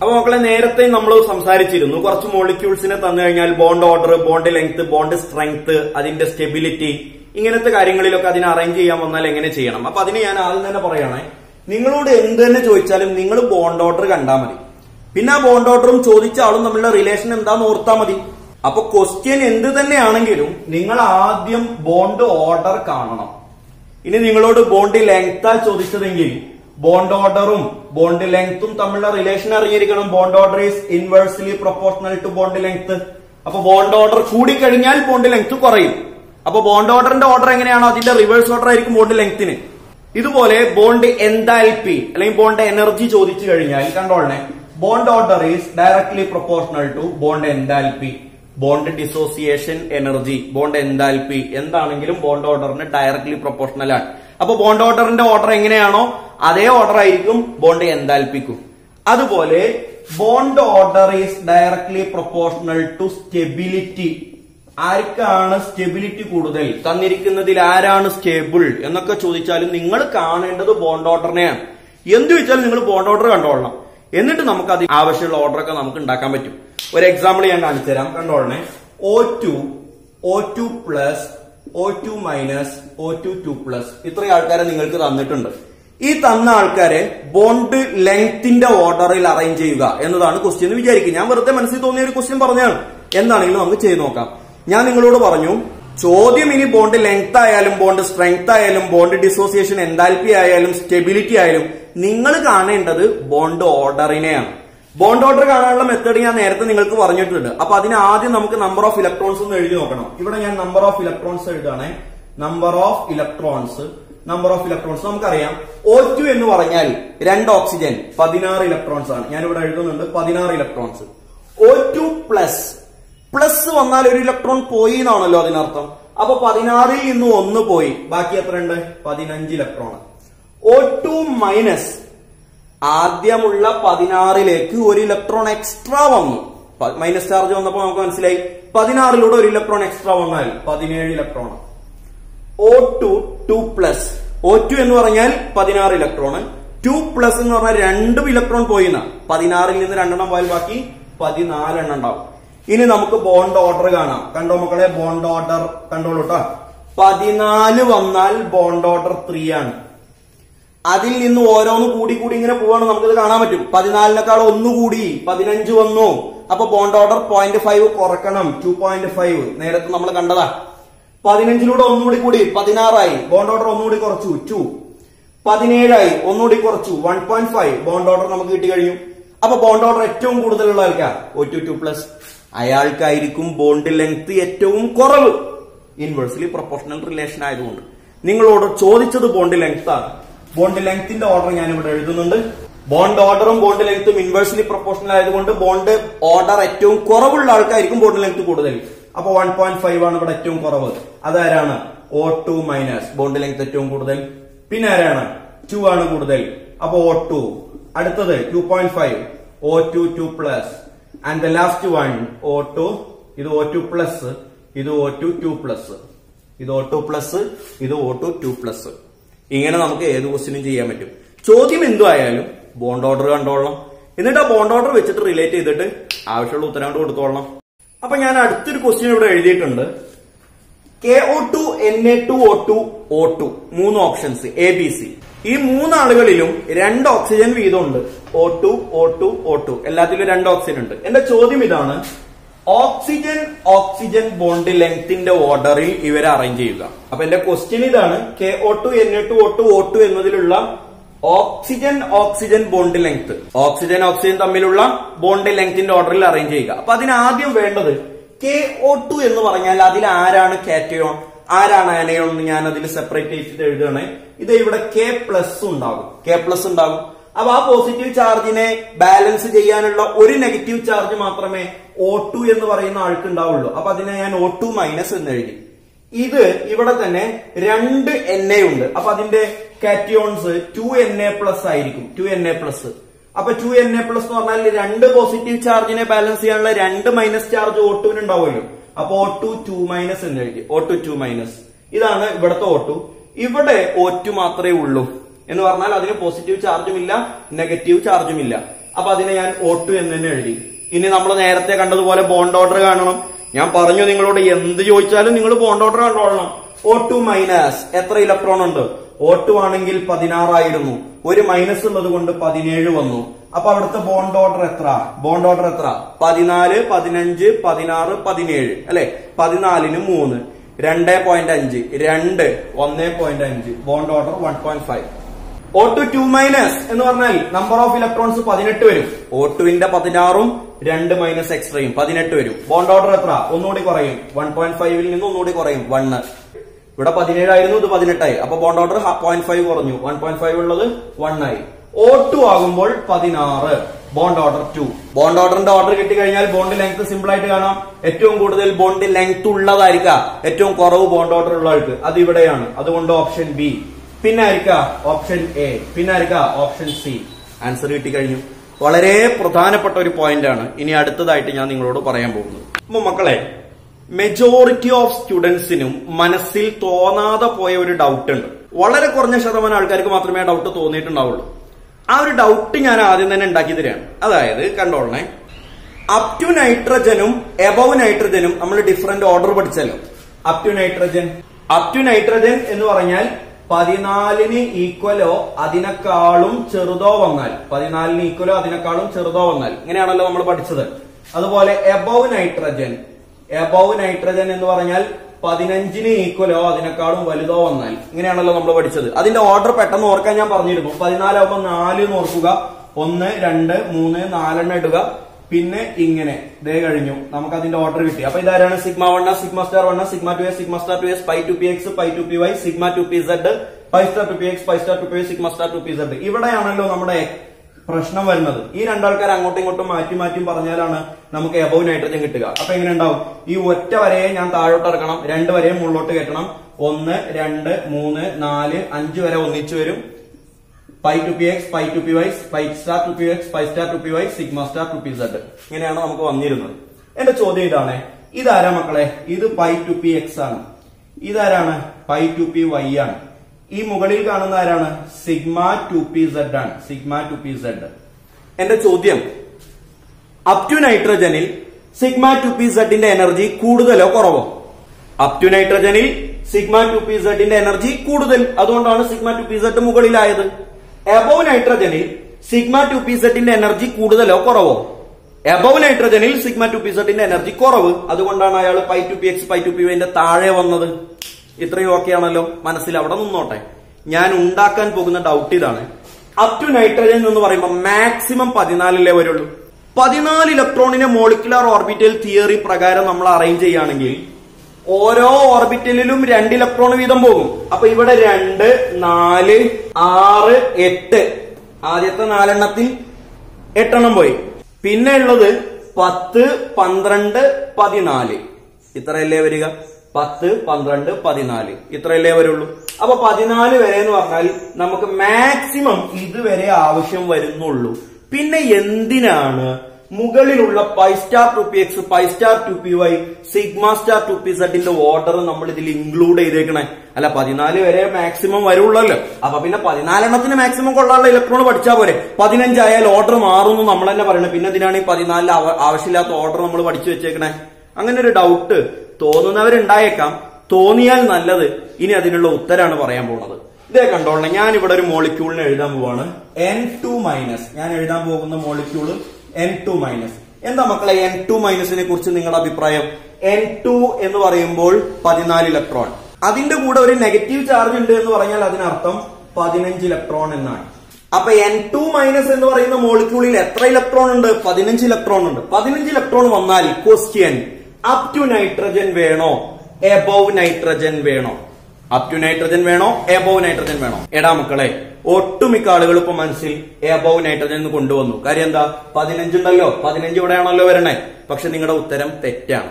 അപ്പൊ മക്കളെ നേരത്തെ നമ്മൾ സംസാരിച്ചിരുന്നു. കുറച്ച് മോളിക്യൂൾസിനെ തന്നു കഴിഞ്ഞാൽ bond order bond length bond strength അതിന്റെ സ്റ്റെബിലിറ്റി ഇങ്ങനത്തെ കാര്യങ്ങളിലൊക്കെ അതിനെ അറേഞ്ച് ചെയ്യാൻ വന്നാൽ എങ്ങനെ ചെയ്യണം? അപ്പൊ അതിന് ഞാൻ ആദ്യം തന്നെ പറയണേ. നിങ്ങളോട് എന്ത് തന്നെ ചോദിച്ചാലും നിങ്ങൾ ബോണ്ട് ഓർഡർ കണ്ടാൽ മതി. പിന്നെ ആ ബോണ്ട് ഓർഡറും ചോദിച്ച ആളും തമ്മിലുള്ള റിലേഷൻ എന്താന്ന് ഓർത്താൽ മതി. അപ്പൊ ക്വസ്റ്റ്യൻ എന്ത് തന്നെയാണെങ്കിലും നിങ്ങൾ ആദ്യം ബോണ്ട് ഓർഡർ കാണണം. ഇനി നിങ്ങളോട് ബോണ്ട് ലെങ്താ ചോദിച്ചതെങ്കിൽ ബോണ്ട് ഓർഡറും ബോണ്ട് ലെങ്ത്തും തമ്മിലുള്ള റിലേഷൻ അറിഞ്ഞിരിക്കണം. Bond order is inversely proportional to bond length അപ്പൊ ബോണ്ട് ഓർഡർ കൂടിക്കഴിഞ്ഞാൽ ബോണ്ട് ലെങ്ത് കുറയും. അപ്പൊ ബോണ്ട് ഓർഡറിന്റെ ഓർഡർ എങ്ങനെയാണോ? അതിന്റെ റിവേഴ്സ് ഓർഡർ ആയിരിക്കും ബോണ്ട് ലെങ്ത്തിന് ഇതുപോലെ ബോണ്ട് എന്താൽപി അല്ലെങ്കിൽ ബോണ്ട് എനർജി ചോദിച്ചു കഴിഞ്ഞാൽ കണ്ടോളനെ bond order is directly proportional to bond enthalpy bond dissociation energy bond enthalpy എന്താണെങ്കിലും ബോണ്ട് ഓർഡറിന് ഡയറക്ട്ലി പ്രൊപ്പോർഷണൽ ആണ്. അപ്പൊ ബോണ്ട് ഓർഡറിന്റെ ഓർഡർ എങ്ങനെയാണോ? അതേ ഓർഡർ ആയിരിക്കും ബോണ്ട് എന്താൽപ്പിക്കും അതുപോലെ bond order is directly proportional to stability ആർക്കാണ് സ്റ്റെബിലിറ്റി കൂടുതൽ? തന്നിരിക്കുന്നതിൽ ആരാണ് സ്റ്റേബിൾ എന്നൊക്കെ ചോദിച്ചാലും നിങ്ങൾ കാണേണ്ടത് ബോണ്ട് ഓർഡറിനെയാണ് എന്ത് വെച്ചാലും നിങ്ങൾ ബോണ്ട് ഓർഡർ കണ്ടോളണം. എന്നിട്ട് നമുക്ക് അത് ആവശ്യമുള്ള ഓർഡർ ഒക്കെ നമുക്ക് ഉണ്ടാക്കാൻ പറ്റും. ഒരു എക്സാമ്പിൾ ഞാൻ കാണിച്ചു തരാം. കണ്ടോളണേ O two O two plus O two minus O two two plus ഇത്രയും ആൾക്കാരെ നിങ്ങൾക്ക് തന്നിട്ടുണ്ട്. ഈ തന്ന ആൾക്കാരെ ബോണ്ട് ലെങ്ത്തിന്റെ ഓർഡറിൽ അറേഞ്ച് ചെയ്യുക എന്നതാണ് ക്വസ്റ്റ്യൻ എന്ന് വിചാരിക്കും ഞാൻ വെറുതെ മനസ്സിൽ തോന്നിയ ഒരു ക്വസ്റ്റ്യൻ പറഞ്ഞാണ് എന്താണെങ്കിലും നമുക്ക് ചെയ്ത് നോക്കാം. ഞാൻ നിങ്ങളോട് പറഞ്ഞു ചോദ്യം ഇനി ബോണ്ട് ലെങ്ത് ആയാലും ബോണ്ട് സ്ട്രെങ്ത് ആയാലും ബോണ്ട് ഡിസോസിയേഷൻ എന്താൽപി ആയാലും സ്റ്റെബിലിറ്റി ആയാലും നിങ്ങൾ കാണേണ്ടത് ബോണ്ട് ഓർഡറിനെയാണ് ബോണ്ട് ഓർഡർ കാണാനുള്ള മെത്തേഡ് ഞാൻ നേരത്തെ നിങ്ങൾക്ക് പറഞ്ഞിട്ടുണ്ട്. അപ്പൊ അതിന് ആദ്യം നമുക്ക് നമ്പർ ഓഫ് ഇലക്ട്രോൺസ് ഒന്ന് എഴുതി നോക്കണം. ഇവിടെ ഞാൻ number of electrons എഴുതുകയാണെ. Number of electrons number of electrons നമുക്കറിയാം ഒ ടു എന്ന് പറഞ്ഞാൽ രണ്ട് ഓക്സിജൻ പതിനാറ് ഇലക്ട്രോൺസ് ആണ്. ഞാൻ ഇവിടെ എഴുതുന്നുണ്ട് പതിനാറ് electrons O two plus plus വന്നാൽ ഒരു ഇലക്ട്രോൺ പോയി എന്നാണല്ലോ അതിനർത്ഥം. അപ്പൊ പതിനാറിൽ നിന്ന് ഒന്ന് പോയി. ബാക്കി എത്ര ഉണ്ട്? പതിനഞ്ച് ഇലക്ട്രോൺ ഒ ടു മൈനസ് ആദ്യമുള്ള പതിനാറിലേക്ക് ഒരു ഇലക്ട്രോൺ എക്സ്ട്രാ വന്നു. മൈനസ് ചാർജ് വന്നപ്പോൾ നമുക്ക് മനസ്സിലായി. പതിനാറിലൂടെ ഒരു ഇലക്ട്രോൺ എക്സ്ട്രാ വന്നാൽ പതിനേഴ് electron O two two plus O two എന്ന് പറഞ്ഞാൽ പതിനാറ് ഇലക്ട്രോൺ ടു പ്ലസ് എന്ന് പറഞ്ഞാൽ രണ്ടും ഇലക്ട്രോൺ പോയി എന്നാ പതിനാറിൽ നിന്ന് രണ്ടെണ്ണം പോയാൽ ബാക്കി പതിനാലെണ്ണം ഉണ്ടാവും. ഇനി നമുക്ക് ബോണ്ട് ഓർഡർ കാണാം. കണ്ടോ മക്കളെ ബോണ്ട് ഓർഡർ കണ്ടോളൂ കേട്ടോ പതിനാല് വന്നാൽ ബോണ്ട് ഓർഡർ ത്രീ ആണ്. അതിൽ നിന്ന് ഓരോന്ന് കൂടി കൂടി ഇങ്ങനെ പോവാണ്. നമുക്കിത് കാണാൻ പറ്റും. പതിനാലിനേക്കാൾ ഒന്ന് കൂടി. പതിനഞ്ച് വന്നു. അപ്പൊ ബോണ്ട് ഓർഡർ പോയിന്റ് ഫൈവ് കുറക്കണം. ടു പോയിന്റ് ഫൈവ് നേരത്തെ നമ്മൾ കണ്ടതാ. പതിനഞ്ചിലൂടെ ഒന്നുകൂടി കൂടി പതിനാറായി. ബോണ്ട് ഓർഡർ ഒന്നുകൂടി കുറച്ചു ടു പതിനേഴായി ഒന്നുകൂടി കുറച്ചു one point five bond order നമുക്ക് കിട്ടി കഴിഞ്ഞു. അപ്പൊ ബോണ്ട് ഓർഡർ ഏറ്റവും കൂടുതലുള്ള ആൾക്കാർ? ഒ ടു ടു പ്ലസ് അയാൾക്കായിരിക്കും ബോണ്ട് ലെങ്ത് ഏറ്റവും കുറവ്. ഇൻവേഴ്സ്ലി പ്രൊപ്പോർഷണൽ റിലേഷൻ ആയതുകൊണ്ട്. നിങ്ങളോട് ചോദിച്ചത് ബോണ്ട് ലെങ്ത് ആണ്. ബോണ്ട് ലെങ്ത്തിന്റെ ഓർഡർ ഞാൻ ഇവിടെ എഴുതുന്നുണ്ട്. ബോണ്ട് ഓർഡറും ബോണ്ട് ലെങ്ത്തും ഇൻവേഴ്സ്ലി പ്രൊപ്പോർഷണൽ ആയതുകൊണ്ട് ബോണ്ട് ഓർഡർ ഏറ്റവും കുറവുള്ള ആൾക്കായിരിക്കും ബോണ്ട് ലെങ്ത് കൂടുതൽ. അപ്പൊ വൺ പോയിന്റ് ഫൈവ് ആണ് ഇവിടെ ഏറ്റവും കുറവ്. അതാരാണ്? O two minus bond length ഏറ്റവും കൂടുതൽ. പിന്നെ ആരാണ് ടു ആണ് കൂടുതൽ. അപ്പൊ ഒ ടു അടുത്തത് two point five O two two plus and the last one O two ഇത് ഒ ടു പ്ലസ് ഇത് ഒ ടു ടു പ്ലസ് ഇത് ഒ ടു പ്ലസ് ഇത് ഒ ടു ടു പ്ലസ് ഇങ്ങനെ നമുക്ക് ഏത് ക്വസ്റ്റിനും ചെയ്യാൻ പറ്റും. ചോദ്യം എന്തുമായാലും ബോണ്ട് ഓർഡർ കണ്ടോളണം. എന്നിട്ട് ആ ബോണ്ട് ഓർഡർ വെച്ചിട്ട് റിലേറ്റ് ചെയ്തിട്ട് ആവശ്യമുള്ള ഉത്തരം കൊണ്ട് കൊടുത്തോളണം. അപ്പൊ ഞാൻ അടുത്തൊരു ക്വസ്റ്റ്യൻ ഇവിടെ എഴുതിയിട്ടുണ്ട്. K O two N A two O two O two മൂന്ന് ഓപ്ഷൻസ് എ ബി സി ഈ മൂന്നാളുകളിലും രണ്ട് oxygen വീതമുണ്ട്. O two O two O two എല്ലാത്തിലും രണ്ട് ഓക്സിജൻ ഉണ്ട്. എന്റെ ചോദ്യം ഇതാണ് ഓക്സിജൻ ഓക്സിജൻ ബോണ്ട് ലെങ്ത്തിന്റെ ഓർഡറിൽ ഇവരെ അറേഞ്ച് ചെയ്യുക. അപ്പൊ എന്റെ ക്വസ്റ്റ്യൻ ഇതാണ് K O two N A two O two O two എന്നതിലുള്ള oxygen oxygen bond length oxygen oxygen തമ്മിലുള്ള ബോണ്ട് ലെങ്ത്തിന്റെ ഓർഡറിൽ അറേഞ്ച് ചെയ്യുക. അപ്പൊ അതിന് ആദ്യം വേണ്ടത് കെ ഒ ടു എന്ന് പറഞ്ഞാൽ അതിൽ ആരാണ് കാറ്റയോൺ? ആരാണ് അനയോൺ എന്ന് ഞാൻ അതിൽ സെപ്പറേറ്റ് ചെയ്തിട്ട് എഴുതുകയാണ്. ഇത് ഇവിടെ കെ പ്ലസ് ഉണ്ടാകും. കെ പ്ലസ് ഉണ്ടാകും. അപ്പൊ ആ പോസിറ്റീവ് ചാർജിനെ ബാലൻസ് ചെയ്യാനുള്ള ഒരു നെഗറ്റീവ് ചാർജ് മാത്രമേ ഒ ടു എന്ന് പറയുന്ന ആൾക്ക് ഉണ്ടാവുള്ളൂ. അപ്പൊ അതിനെ ഞാൻ ഒ ടു മൈനസ് എന്ന് എഴുതി. ഇത് ഇവിടെ തന്നെ രണ്ട് എൻ എ ഉണ്ട്. അപ്പൊ അതിന്റെ cations two N A plus ആയിരിക്കും. ടു എൻ എ പ്ലസ് അപ്പൊ ടു എൻ എ പ്ലസ് എന്ന് പറഞ്ഞാൽ രണ്ട് പോസിറ്റീവ് ചാർജിനെ ബാലൻസ് ചെയ്യാനുള്ള രണ്ട് മൈനസ് ചാർജ് ഓ ടുവിന് ഉണ്ടാവുമല്ലോ. അപ്പൊ ഓ ടു ടു മൈനസ് എന്ന് എഴുതി. ഒ ടു ടു മൈനസ് ഇതാണ് ഇവിടുത്തെ ഓ ടു ഇവിടെ ഓ ടു മാത്രമേ ഉള്ളൂ. എന്ന് പറഞ്ഞാൽ അതിന് പോസിറ്റീവ് ചാർജും ഇല്ല നെഗറ്റീവ് ചാർജും ഇല്ല. അപ്പൊ അതിനെ ഞാൻ ഓ ടു എന്ന് തന്നെ എഴുതി. ഇനി നമ്മൾ നേരത്തെ കണ്ടതുപോലെ ബോണ്ട് ഓർഡർ കാണണം. ഞാൻ പറഞ്ഞു നിങ്ങളോട് എന്ത് ചോദിച്ചാലും നിങ്ങൾ ബോണ്ട് ഓർഡർ കണ്ടോളണം. ഓ ടു മൈനസ് എത്ര ഇലക്ട്രോൺ ഉണ്ട്? ആണെങ്കിൽ പതിനാറായിരുന്നു. ഒരു മൈനസ് ഉള്ളത് കൊണ്ട് പതിനേഴ് വന്നു. അപ്പൊ അവിടുത്തെ ബോണ്ട് ഓർഡർ എത്ര? ബോണ്ട് ഓർഡർ എത്ര? പതിനാല് പതിനഞ്ച് പതിനാറ് പതിനേഴ്. അല്ലെ? പതിനാലിന് മൂന്ന്. രണ്ട് പോയിന്റ് അഞ്ച്. രണ്ട് ഒന്ന് പോയിന്റ് അഞ്ച്. Bond order one point five O two two minus എന്ന് പറഞ്ഞാൽ നമ്പർ ഓഫ് ഇലക്ട്രോൺസ് പതിനെട്ട് വരും. ഒ ടുവിന്റെ പതിനാറും രണ്ട് മൈനസ് എക്സ്ട്രയും പതിനെട്ട് വരും. ബോണ്ട് ഓർഡർ എത്ര? ഒന്നുകൂടി കുറയും. വൺ പോയിന്റ് ഫൈവിൽ നിന്ന് ഒന്നുകൂടി കുറയും. വണ്ണ് ഇവിടെ പതിനേഴായിരുന്നു ഇത് പതിനെട്ടായി. അപ്പൊ ബോണ്ട് ഓർഡർ പോയിന്റ് ഫൈവ് കുറഞ്ഞു. വൺ പോയിന്റ് ഫൈവ് ഉള്ളത് വൺ ആയി. ഓ ടു ആകുമ്പോൾ പതിനാറ്. ബോണ്ട് ഓർഡർ ടു ബോണ്ട് ഓർഡറിന്റെ ഓർഡർ കിട്ടി കഴിഞ്ഞാൽ ബോണ്ട് ലെങ്ത് സിമ്പിൾ ആയിട്ട് കാണാം. ഏറ്റവും കൂടുതൽ ബോണ്ട് ലെങ്ത് ഉള്ളതായിരിക്കാം. ഏറ്റവും കുറവ് ബോണ്ട് ഓർഡർ ഉള്ള ആൾക്ക് അത് ഇവിടെയാണ്. അതുകൊണ്ട് ഓപ്ഷൻ ബി പിന്നെ ആയിരിക്കാം ഓപ്ഷൻ എ പിന്നെ ആയിരിക്കാം ഓപ്ഷൻ സി ആൻസർ കിട്ടി കഴിഞ്ഞു വളരെ പ്രധാനപ്പെട്ട ഒരു പോയിന്റ് ആണ്. ഇനി അടുത്തതായിട്ട് ഞാൻ നിങ്ങളോട് പറയാൻ പോകുന്നത്. അപ്പൊ മക്കളെ മെജോറിറ്റി ഓഫ് സ്റ്റുഡൻസിനും മനസ്സിൽ തോന്നാതെ പോയ ഒരു ഡൗട്ട് ഉണ്ട്. വളരെ കുറഞ്ഞ ശതമാനം ആൾക്കാർക്ക് മാത്രമേ ഡൗട്ട് തോന്നിയിട്ടുണ്ടാവുള്ളൂ. ആ ഒരു ഡൗട്ട് ഞാൻ ആദ്യം തന്നെ ഉണ്ടാക്കി തരാണ് അതായത് കണ്ടോളണേ. അപ് ടു നൈട്രജനും എബവ് നൈട്രജനും നമ്മൾ different order പഠിച്ചല്ലോ. Up to nitrogen up to nitrogen എന്ന് പറഞ്ഞാൽ പതിനാലിന് ഈക്വലോ അതിനേക്കാളും ചെറുതോ വന്നാൽ. പതിനാലിന് ഈക്വലോ അതിനേക്കാളും ചെറുതോ വന്നാൽ. ഇങ്ങനെയാണല്ലോ നമ്മൾ പഠിച്ചത്. അതുപോലെ എബവ് നൈട്രജൻ എബവ് നൈട്രജൻ എന്ന് പറഞ്ഞാൽ പതിനഞ്ചിന് ഈക്വലോ അതിനേക്കാളും വലുതോ വന്നാൽ. ഇങ്ങനെയാണല്ലോ നമ്മൾ പഠിച്ചത്. അതിന്റെ ഓർഡർ പെട്ടെന്ന് ഓർക്കാൻ ഞാൻ പറഞ്ഞിരുന്നു. പതിനാലാവുമ്പോൾ നാല് എന്ന് ഓർക്കുക. ഒന്ന് രണ്ട് മൂന്ന് നാലെണ്ണം ഇടുക. പിന്നെ ഇങ്ങനെ. ഇതേ കഴിഞ്ഞു. നമുക്ക് അതിന്റെ ഓർഡർ കിട്ടി. അപ്പൊ ഇതാരാണ്? Sigma one sigma star one sigma two S sigma star two S pi two P X pi two P Y sigma two P Z pi star two P X pi star two P sigma star two P Z ഇവിടെയാണല്ലോ നമ്മുടെ പ്രശ്നം വരുന്നത്. ഈ രണ്ടാൾക്കാർ അങ്ങോട്ടും ഇങ്ങോട്ടും മാറ്റി മാറ്റി പറഞ്ഞാലാണ് നമുക്ക് above nitrogen കിട്ടുക. അപ്പൊ എങ്ങനെ ഉണ്ടാവും? ഈ ഒറ്റ വരയെ ഞാൻ താഴോട്ട് ഇറക്കണം രണ്ട് വരെയും മുകളിലോട്ട് കയറ്റണം. ഒന്ന് രണ്ട് മൂന്ന് നാല് അഞ്ച് വരെ ഒന്നിച്ചു വരും. Pi two P X pi two P Y pi star two P X pi star two P Y sigma star two P Z ഇങ്ങനെയാണ് നമുക്ക് വന്നിരുന്നത്. എന്റെ ചോദ്യം ഇതാണ്. ഇതാരാ മക്കളെ? ഇത് പൈ ടു പി എക്സ് ആണ്. ഇതാരാണ്? പൈ ടു പി വൈ ആണ്. ഈ മുകളിൽ കാണുന്ന ആരാണ്? സിഗ്മ ടു പി സെഡ് ആണ്. സിഗ്മ ടു പി സെഡ് എന്റെ ചോദ്യം. അപ് ടു നൈട്രജനിൽ സിഗ്മ ടു പി സെഡിന്റെ എനർജി കൂടുതലോ കുറവോ? അപ് ടു നൈട്രജനിൽ സിഗ്മ ടു പി സെഡിന്റെ എനർജി കൂടുതൽ. അതുകൊണ്ടാണ് സിഗ്മ ടു പി സെഡ് മുകളിലായത്. എബോ നൈട്രജനിൽ സിഗ്മ ടു പി സെഡിന്റെ എനർജി കൂടുതലോ കുറവോ? എബവ് നൈട്രജനിൽ സിഗ്മ ടു പി സെഡിന്റെ എനർജി കുറവ്. അതുകൊണ്ടാണ് അയാൾ pi two P X pi two P വൈന്റെ താഴെ വന്നത്. ഇത്രയും ഓക്കെ ആണല്ലോ. മനസ്സിൽ അവിടെ നിന്നോട്ടെ. ഞാൻ ഉണ്ടാക്കാൻ പോകുന്ന ഡൗട്ട് ഇതാണ്. അപ് ടു നൈട്രജൻ എന്ന് പറയുമ്പോൾ മാക്സിമം പതിനാലിലേ വരുള്ളൂ. പതിനാല് ഇലക്ട്രോണിനെ മോളിക്കുലാർ ഓർബിറ്റൽ തിയറി പ്രകാരം നമ്മൾ അറേഞ്ച് ചെയ്യുകയാണെങ്കിൽ ഓരോ ഓർബിറ്റലിലും രണ്ട് ഇലക്ട്രോൺ വീതം പോകും. അപ്പൊ ഇവിടെ രണ്ട് നാല് ആറ് എട്ട്. ആദ്യത്തെ നാലെണ്ണത്തിൽ എട്ടെണ്ണം പോയി. പിന്നെ ഉള്ളത് പത്ത് പന്ത്രണ്ട് പതിനാല്. ഇത്രയല്ലേ വരിക? പത്ത് പന്ത്രണ്ട് പതിനാല്. ഇത്രയല്ലേ വരുള്ളൂ. അപ്പൊ പതിനാല് വരെ എന്ന് പറഞ്ഞാൽ നമുക്ക് മാക്സിമം ഇതുവരെ ആവശ്യം വരുന്നുള്ളൂ. പിന്നെ എന്തിനാണ് മുകളിലുള്ള pi star two P X pi star two P Y sigma star two P സെഡിന്റെ order നമ്മൾ ഇതിൽ ഇൻക്ലൂഡ് ചെയ്തേക്കണേ? അല്ല പതിനാല് വരെ മാക്സിമം വരുള്ളല്ലോ. അപ്പൊ പിന്നെ പതിനാലെണ്ണത്തിന് മാക്സിമം കൊള്ളാനുള്ള ഇലക്ട്രോൺ പഠിച്ചാൽ പോരെ. പതിനഞ്ചായാൽ ഓർഡർ മാറുന്നു നമ്മൾ തന്നെ പറയുന്നത് പിന്നെ ഇതിനാണ് ഈ പതിനാലിൽ ആവശ്യമില്ലാത്ത ഓർഡർ നമ്മൾ പഠിച്ചു വെച്ചേക്കണേ? അങ്ങനെ ഒരു ഡൗട്ട് തോന്നുന്നവരുണ്ടായേക്കാം. തോന്നിയാൽ നല്ലത്. ഇനി അതിനുള്ള ഉത്തരാണ് പറയാൻ പോകുന്നത്. ഇതേ കണ്ടോളണം. ഞാൻ ഇവിടെ ഒരു മോളിക്യൂളിനെ എഴുതാൻ പോവാണ്. എൻ ടു മൈനസ് ഞാൻ എഴുതാൻ പോകുന്ന മോളിക്യൂൾ എൻ ടു മൈനസ് എന്താ മക്കളെ എൻ ടു മൈനസിനെ കുറിച്ച് നിങ്ങളുടെ അഭിപ്രായം? എൻ ടു എന്ന് പറയുമ്പോൾ പതിനാല് ഇലക്ട്രോൺ അതിന്റെ കൂടെ ഒരു നെഗറ്റീവ് ചാർജ് ഉണ്ട് എന്ന് പറഞ്ഞാൽ അതിനർത്ഥം പതിനഞ്ച് ഇലക്ട്രോൺ എന്നാണ്. അപ്പൊ എൻ ടു മൈനസ് എന്ന് പറയുന്ന മോളിക്യൂളിൽ എത്ര ഇലക്ട്രോൺ ഉണ്ട്? പതിനഞ്ച് ഇലക്ട്രോൺ ഉണ്ട്. പതിനഞ്ച് ഇലക്ട്രോൺ വന്നാൽ ക്വസ്റ്റ്യൻ അപ് ടു നൈട്രജൻ വേണോ? എബവ് നൈട്രജൻ വേണോ? അപ് ടു നൈട്രജൻ വേണോ? എബവ് നൈട്രജൻ വേണോ? എടാ മക്കളെ ഒട്ടുമിക്ക ആളുകൾ ഇപ്പൊ മനസ്സിൽ എബവ് നൈട്രജൻ എന്ന് കൊണ്ടുവന്നു. കാര്യം എന്താ? പതിനഞ്ചുണ്ടല്ലോ പതിനഞ്ച് ഇവിടെയാണല്ലോ വരണേ. പക്ഷെ നിങ്ങളുടെ ഉത്തരം തെറ്റാണ്.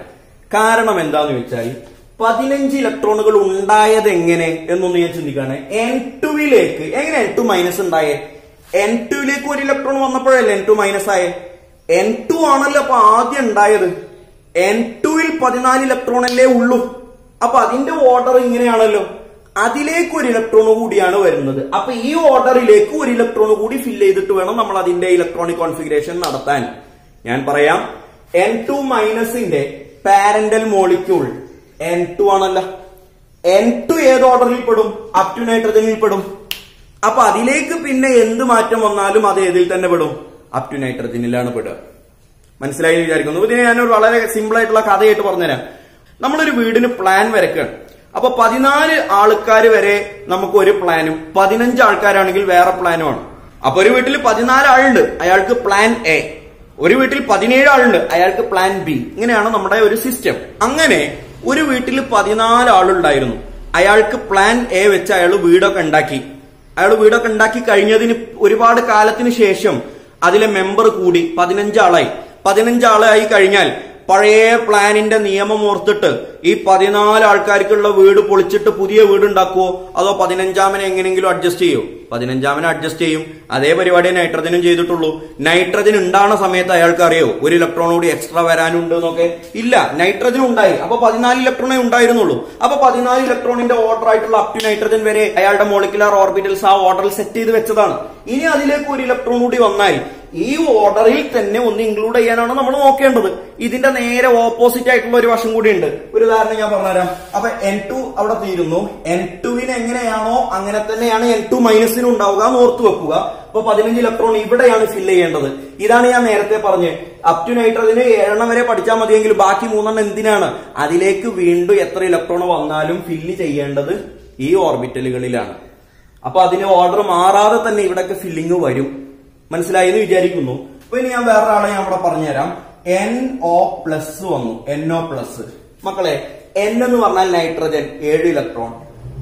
കാരണം എന്താന്ന് വെച്ചാൽ പതിനഞ്ച് ഇലക്ട്രോണുകൾ ഉണ്ടായത് എങ്ങനെ എന്നൊന്ന് ഞാൻ ചിന്തിക്കുകയാണ്. എൻ ടുവിലേക്ക് എങ്ങനെ എൻ ടു മൈനസ് ഉണ്ടായേ? എൻ ടുവിലേക്ക് ഒരു ഇലക്ട്രോൺ വന്നപ്പോഴല്ലേ എൻ ടു മൈനസ് ആയേ? എൻ ടു ആണല്ലോ അപ്പൊ ആദ്യം ഉണ്ടായത്. എൻ ടുവിൽ പതിനാല് ഇലക്ട്രോൺ അല്ലേ ഉള്ളൂ. അപ്പൊ അതിന്റെ ഓർഡർ ഇങ്ങനെയാണല്ലോ. അതിലേക്ക് ഒരു ഇലക്ട്രോൺ കൂടിയാണ് വരുന്നത്. അപ്പൊ ഈ ഓർഡറിലേക്ക് ഒരു ഇലക്ട്രോൺ കൂടി ഫില്ല് ചെയ്തിട്ട് വേണം നമ്മൾ അതിന്റെ ഇലക്ട്രോണിക് കോൺഫിഗറേഷൻ നടത്താൻ. ഞാൻ പറയാം എൻ ടു മൈനസിന്റെ പാരന്റൽ മോളിക്യൂൾ എൻ ടു ആണല്ല. എൻ ടു ഏത് ഓർഡറിൽ പെടും? അപ് ടു നൈട്രജനിൽ പെടും. അപ്പൊ അതിലേക്ക് പിന്നെ എന്ത് മാറ്റം വന്നാലും അത് ഏതിൽ തന്നെ പെടും? അപ് ടു നൈട്രജനിലാണ് പെടുക. മനസ്സിലായി വിചാരിക്കുന്നു. ഇതിന് ഞാനൊരു വളരെ സിമ്പിൾ ആയിട്ടുള്ള കഥയായിട്ട് പറഞ്ഞുതരാം. നമ്മളൊരു വീടിന് പ്ലാൻ വരക്കുകയാണ് അപ്പൊ പതിനാല് ആൾക്കാർ വരെ നമുക്ക് ഒരു പ്ലാനും പതിനഞ്ച് ആൾക്കാരാണെങ്കിൽ വേറെ പ്ലാനും ആണ്. അപ്പൊ ഒരു വീട്ടിൽ പതിനാല് ആളുണ്ട് അയാൾക്ക് പ്ലാൻ എ ഒരു വീട്ടിൽ പതിനേഴ് ആളുണ്ട് അയാൾക്ക് പ്ലാൻ ബി ഇങ്ങനെയാണ് നമ്മുടെ ഒരു സിസ്റ്റം അങ്ങനെ ഒരു വീട്ടിൽ പതിനാല് ആളുണ്ടായിരുന്നു. അയാൾക്ക് പ്ലാൻ എ വെച്ച് അയാൾ വീടൊക്കെ ഉണ്ടാക്കി. അയാൾ വീടൊക്കെ ഉണ്ടാക്കി കഴിഞ്ഞതിന് ഒരുപാട് കാലത്തിന് ശേഷം അതിലെ മെമ്പർ കൂടി പതിനഞ്ചാളായി പതിനഞ്ചാളായി കഴിഞ്ഞാൽ പഴയ പ്ലാനിന്റെ നിയമം ഓർത്തിട്ട് ഈ പതിനാല് ആൾക്കാർക്കുള്ള വീട് പൊളിച്ചിട്ട് പുതിയ വീട് ഉണ്ടാക്കുവോ? അതോ പതിനഞ്ചാമനെ എങ്ങനെയെങ്കിലും അഡ്ജസ്റ്റ് ചെയ്യോ? പതിനഞ്ചാമനെ അഡ്ജസ്റ്റ് ചെയ്യും. അതേ പരിപാടി നൈട്രജനും ചെയ്തിട്ടുള്ളൂ. നൈട്രജൻ ഉണ്ടാകുന്ന സമയത്ത് അയാൾക്ക് അറിയോ ഒരു ഇലക്ട്രോൺ കൂടി എക്സ്ട്രാ വരാനുണ്ട് എന്നൊക്കെ? ഇല്ല. നൈട്രജൻ ഉണ്ടായി. അപ്പൊ പതിനാല് ഇലക്ട്രോണേ ഉണ്ടായിരുന്നുള്ളൂ. അപ്പൊ പതിനാല് ഇലക്ട്രോണിന്റെ ഓർഡർ ആയിട്ടുള്ള അപ് ടു നൈട്രജൻ വരെ അയാളുടെ മോളിക്കുലാർ ഓർബിറ്റൽസ് ആ ഓർഡറിൽ സെറ്റ് ചെയ്ത് വെച്ചതാണ്. ഇനി അതിലേക്ക് ഒരു ഇലക്ട്രോൺ കൂടി വന്നാൽ ഈ ഓർഡറിൽ തന്നെ ഒന്ന് ഇൻക്ലൂഡ് ചെയ്യാനാണ് നമ്മൾ നോക്കേണ്ടത്. ഇതിന്റെ നേരെ ഓപ്പോസിറ്റ് ആയിട്ടുള്ള ഒരു വശം കൂടി ഉണ്ട്. ഒരു ഉദാഹരണം ഞാൻ പറഞ്ഞുതരാം. അപ്പൊ എൻ ടു അവിടെ തീരുന്നു. എൻ ടുവിന് എങ്ങനെയാണോ അങ്ങനെ തന്നെയാണ് എൻ ടു മൈനസിന് ഉണ്ടാവുക എന്ന് ഓർത്തു വെക്കുക. അപ്പൊ പതിനഞ്ച് ഇലക്ട്രോൺ ഇവിടെയാണ് ഫില്ല് ചെയ്യേണ്ടത്. ഇതാണ് ഞാൻ നേരത്തെ പറഞ്ഞത് അപ് ടു നൈട്രജന് ഏഴെണ്ണം വരെ പഠിച്ചാൽ മതിയെങ്കിൽ ബാക്കി മൂന്നെണ്ണം എന്തിനാണ്? അതിലേക്ക് വീണ്ടും എത്ര ഇലക്ട്രോൺ വന്നാലും ഫില്ല് ചെയ്യേണ്ടത് ഈ ഓർബിറ്റലുകളിലാണ് അപ്പൊ അതിന് ഓർഡർ മാറാതെ തന്നെ ഇവിടൊക്കെ ഫില്ലിങ് വരും. മനസ്സിലായി എന്ന് വിചാരിക്കുന്നു. അപ്പൊ ഇനി ഞാൻ വേറൊരാളെ ഞാൻ ഇവിടെ പറഞ്ഞുതരാം. എൻ ഒ പ്ലസ് വന്നു. എൻ ഒ പ്ലസ് മക്കളെ എൻ എന്ന് പറഞ്ഞാൽ നൈട്രജൻ ഏഴ് ഇലക്ട്രോൺ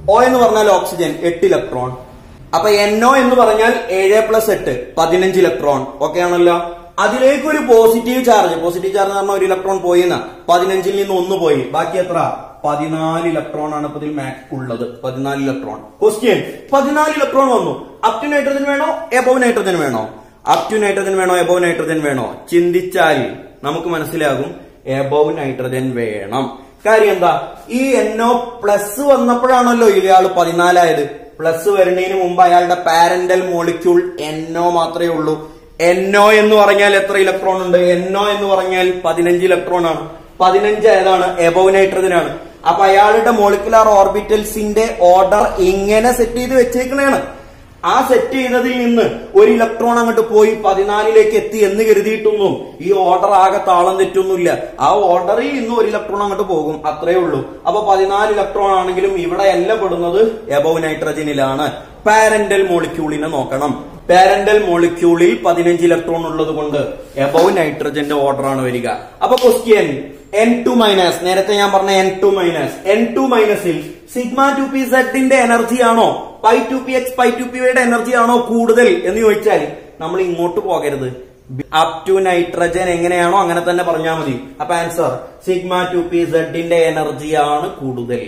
ഒ എന്ന് പറഞ്ഞാൽ ഓക്സിജൻ എട്ട് ഇലക്ട്രോൺ അപ്പൊ എൻ ഒ എന്ന് പറഞ്ഞാൽ ഏഴ് പ്ലസ് എട്ട് പതിനഞ്ച് ഇലക്ട്രോൺ ഓക്കെ ആണല്ലോ? അതിലേക്ക് ഒരു പോസിറ്റീവ് ചാർജ് പോസിറ്റീവ് ചാർജ് എന്ന് പറഞ്ഞാൽ ഒരു ഇലക്ട്രോൺ പോയി എന്നാ പതിനഞ്ചിൽ നിന്ന് ഒന്ന് പോയി. ബാക്കി എത്ര? പതിനാല് ഇലക്ട്രോൺ ആണ് ഇപ്പൊ ഇതിൽ മാക് ഉള്ളത്. പതിനാല് ഇലക്ട്രോൺ. ക്വസ്റ്റ്യൻ പതിനാല് ഇലക്ട്രോൺ വന്നു. അപ് ടു നൈട്രജൻ വേണോ? എബോ നൈട്രജൻ വേണോ? അപ് ടു നൈട്രജൻ വേണോ? എബോ നൈട്രജൻ വേണോ? ചിന്തിച്ചാൽ നമുക്ക് മനസ്സിലാകും എബോ നൈട്രജൻ വേണം. കാര്യം എന്താ? ഈ എന്നോ പ്ലസ് വന്നപ്പോഴാണല്ലോ ഇയാൾ പതിനാലായത്. പ്ലസ് വരുന്നതിന് മുമ്പ് അയാളുടെ പാരന്റൽ മോളിക്യൂൾ എന്നോ മാത്രമേ ഉള്ളൂ. എന്നോ എന്ന് പറഞ്ഞാൽ എത്ര ഇലക്ട്രോൺ ഉണ്ട്? എന്നോ എന്ന് പറഞ്ഞാൽ പതിനഞ്ച് ഇലക്ട്രോൺ ആണ്. പതിനഞ്ച് ഏതാണ് എബോ നൈട്രജൻ ആണ്. അപ്പൊ അയാളുടെ മോളിക്കുലാർ ഓർബിറ്റൽസിന്റെ ഓർഡർ എങ്ങനെ സെറ്റ് ചെയ്ത് വെച്ചേക്കണേണ്. ആ സെറ്റ് ചെയ്തതിൽ നിന്ന് ഒരു ഇലക്ട്രോൺ അങ്ങോട്ട് പോയി പതിനാലിലേക്ക് എത്തി എന്ന് കരുതിയിട്ടൊന്നും ഈ ഓർഡർ ആകെ താളം തെറ്റൊന്നുമില്ല. ആ ഓർഡറിൽ നിന്ന് ഒരു ഇലക്ട്രോൺ അങ്ങോട്ട് പോകും അത്രേ ഉള്ളൂ. അപ്പൊ പതിനാല് ഇലക്ട്രോൺ ആണെങ്കിലും ഇവിടെ എല്ലാം പെടുന്നത് എബോ നൈട്രജനിലാണ്. പാരന്റൽ മോളിക്യൂളിനെ നോക്കണം. പാരന്റൽ മോളിക്യൂളിൽ പതിനഞ്ച് ഇലക്ട്രോൺ ഉള്ളത് കൊണ്ട് എബോവ് നൈട്രജന്റെ ഓർഡർ ആണ് വരിക. അപ്പൊ ക്വസ്റ്റ്യൻ എൻ ടു മൈനസ് നേരത്തെ ഞാൻ പറഞ്ഞ N two minus N two മൈനസിൽ sigma two P സെഡിന്റെ എനർജി ആണോ? Pi two P X pi two P വൈയുടെ എനർജി ആണോ കൂടുതൽ? എന്ന് ചോദിച്ചാൽ നമ്മൾ ഇങ്ങോട്ട് പോകരുത്. അപ് ടു നൈട്രജൻ എങ്ങനെയാണോ അങ്ങനെ തന്നെ പറഞ്ഞാൽ മതി. അപ്പൊ ആൻസർ സിഗ്മ ടു പി സെഡിന്റെ എനർജിയാണ് കൂടുതൽ.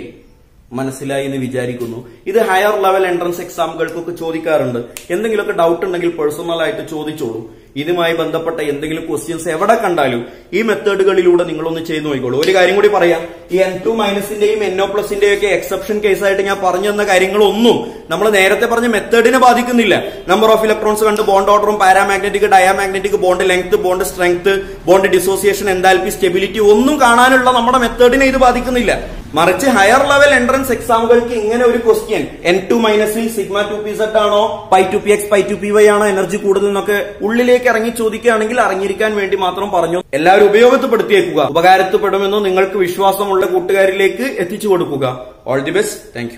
മനസ്സിലായി എന്ന് വിചാരിക്കുന്നു. ഇത് ഹയർ ലെവൽ എൻട്രൻസ് എക്സാമുകൾക്കൊക്കെ ചോദിക്കാറുണ്ട്. എന്തെങ്കിലുമൊക്കെ ഡൗട്ട് ഉണ്ടെങ്കിൽ പേഴ്സണൽ ആയിട്ട് ചോദിച്ചോളൂ. ഇതുമായി ബന്ധപ്പെട്ട എന്തെങ്കിലും ക്വസ്റ്റ്യൻസ് എവിടെ കണ്ടാലും ഈ മെത്തേഡുകളിലൂടെ നിങ്ങളൊന്ന് ചെയ്തു നോക്കിക്കോളൂ. ഒരു കാര്യം കൂടി പറയാം. ഈ എൻ ടു മൈനസിന്റെയും എൻ ഒ പ്ലസിന്റെയും ഒക്കെ എക്സെപ്ഷൻ കേസായിട്ട് ഞാൻ പറഞ്ഞു തന്ന കാര്യങ്ങളൊന്നും നമ്മൾ നേരത്തെ പറഞ്ഞ മെത്തേഡിനെ ബാധിക്കുന്നില്ല. നമ്പർ ഓഫ് ഇലക്ട്രോൺസ് കണ്ട് ബോണ്ട് ഓർഡറും paramagnetic diamagnetic bond length bond strength bond dissociation enthalpy stability ഒന്നും കാണാനുള്ള നമ്മുടെ മെത്തേഡിനെ ഇത് ബാധിക്കുന്നില്ല. മറിച്ച് ഹയർ ലെവൽ എൻട്രൻസ് എക്സാമുകൾക്ക് ഇങ്ങനെ ഒരു ക്വസ്റ്റ്യൻ എൻ ടു മൈനസിൽ സിഗ്മ ടു പി സെറ്റ് ആണോ? Pi two P X pi two P Y ആണോ എനർജി കൂടുതൽ എന്നൊക്കെ ഉള്ളിലേക്ക് ഇറങ്ങി ചോദിക്കുകയാണെങ്കിൽ അറിഞ്ഞിരിക്കാൻ വേണ്ടി മാത്രം പറഞ്ഞു. എല്ലാവരും ഉപയോഗത്തിൽപ്പെടുത്തിയേക്കുക ഉപകാരത്തിൽപ്പെടുമെന്ന് നിങ്ങൾക്ക് വിശ്വാസമുള്ള കൂട്ടുകാരിലേക്ക് എത്തിച്ചു കൊടുക്കുക. All the best thank